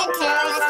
Centers